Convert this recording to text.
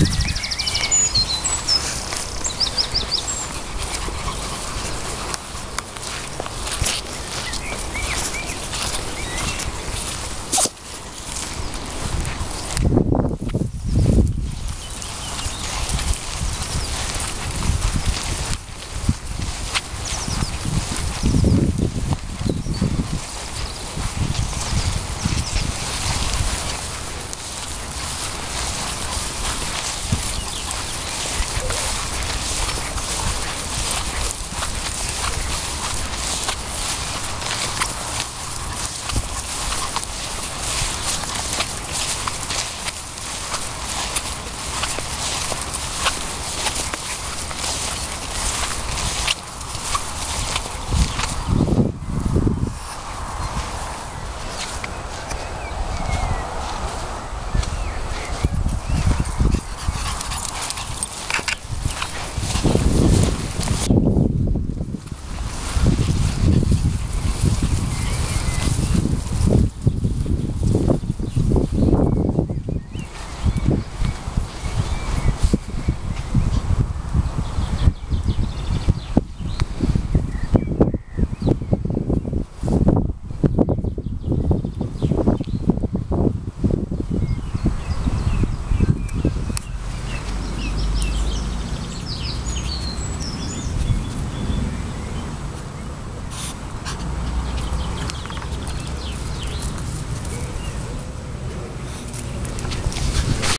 you